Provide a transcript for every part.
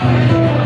Bye.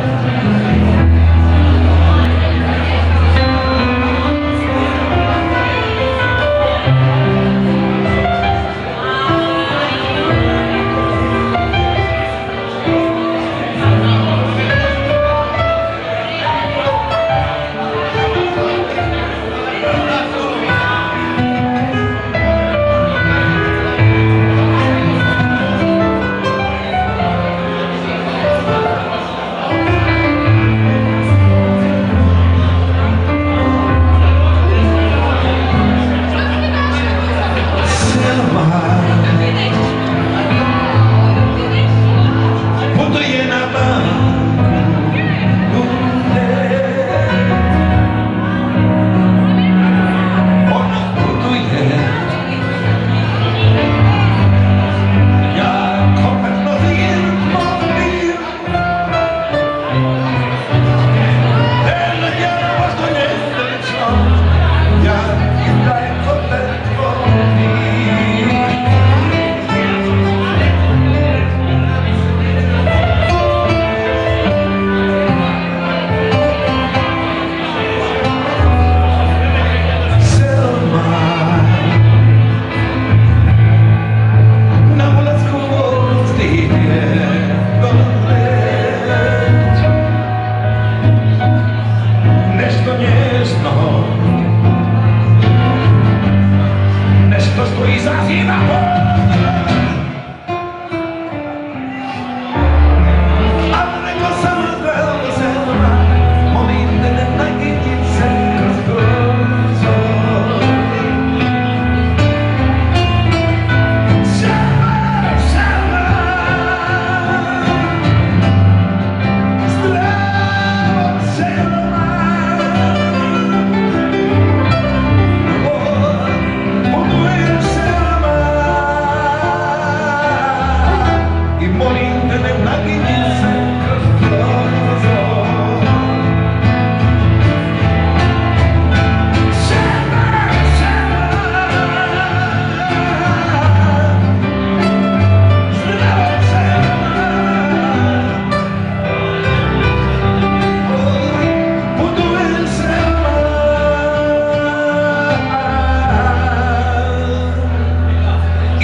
diz assim na.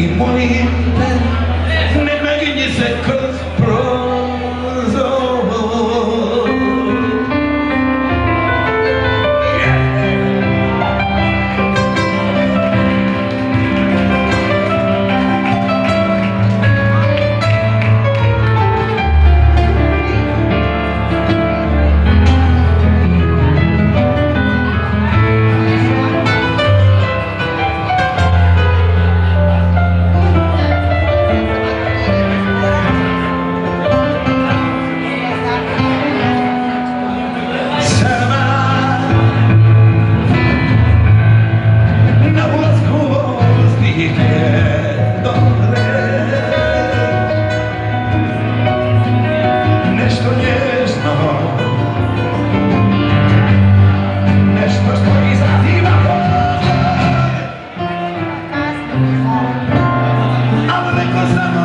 Ibonye, ne magi ni se kus pro. Vamos, vamos.